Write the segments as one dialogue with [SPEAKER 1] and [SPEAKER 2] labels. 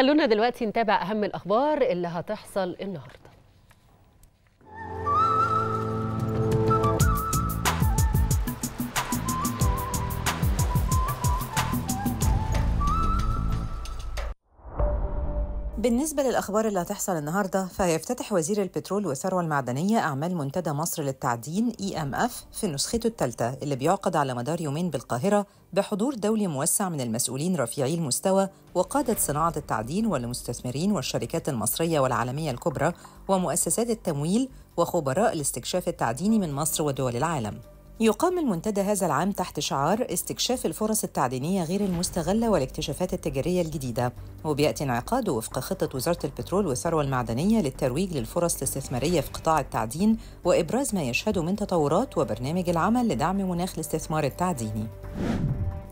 [SPEAKER 1] خلونا دلوقتي نتابع أهم الأخبار اللي هتحصل النهاردة.
[SPEAKER 2] بالنسبة للأخبار اللي هتحصل النهاردة فهيفتتح وزير البترول والثروة المعدنية أعمال منتدى مصر للتعدين EMF في نسخته الثالثة اللي بيعقد على مدار يومين بالقاهرة بحضور دولي موسع من المسؤولين رفيعي المستوى وقادة صناعة التعدين والمستثمرين والشركات المصرية والعالمية الكبرى ومؤسسات التمويل وخبراء الاستكشاف التعديني من مصر ودول العالم. يقام المنتدى هذا العام تحت شعار استكشاف الفرص التعدينية غير المستغلة والاكتشافات التجارية الجديدة وبيأتي انعقاده وفق خطة وزارة البترول والثروة المعدنية للترويج للفرص الاستثمارية في قطاع التعدين وإبراز ما يشهده من تطورات وبرنامج العمل لدعم مناخ الاستثمار التعديني.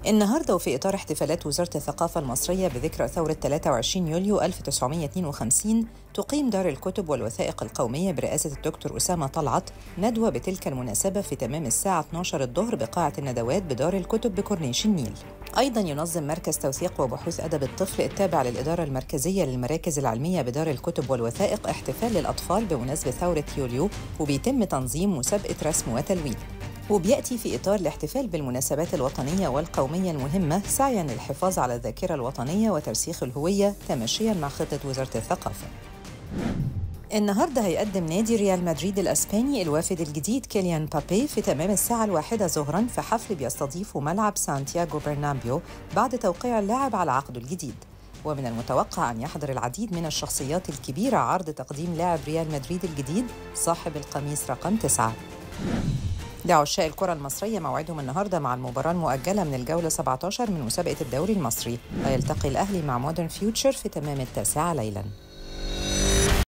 [SPEAKER 2] النهارده وفي إطار احتفالات وزارة الثقافة المصرية بذكرى ثورة 23 يوليو 1952 تقيم دار الكتب والوثائق القومية برئاسة الدكتور أسامة طلعت ندوة بتلك المناسبة في تمام الساعة 12 الظهر بقاعة الندوات بدار الكتب بكورنيش النيل. أيضا ينظم مركز توثيق وبحوث أدب الطفل التابع للإدارة المركزية للمراكز العلمية بدار الكتب والوثائق احتفال للأطفال بمناسبة ثورة يوليو وبيتم تنظيم مسابقة رسم وتلوين. وبيأتي في إطار الاحتفال بالمناسبات الوطنية والقومية المهمة سعياً للحفاظ على الذاكرة الوطنية وترسيخ الهوية تماشياً مع خطة وزارة الثقافة. النهارده هيقدم نادي ريال مدريد الأسباني الوافد الجديد كيليان بابي في تمام الساعة الواحدة ظهرا في حفل بيستضيفه ملعب سانتياغو برنابيو بعد توقيع اللاعب على عقده الجديد. ومن المتوقع أن يحضر العديد من الشخصيات الكبيرة عرض تقديم لاعب ريال مدريد الجديد صاحب القميص رقم تسعة. لعشاق الكرة المصرية موعدهم النهاردة مع المباراة المؤجلة من الجولة 17 من مسابقة الدوري المصري. ويلتقي الأهلي مع مودرن فيوتشر في تمام التاسعة ليلاً.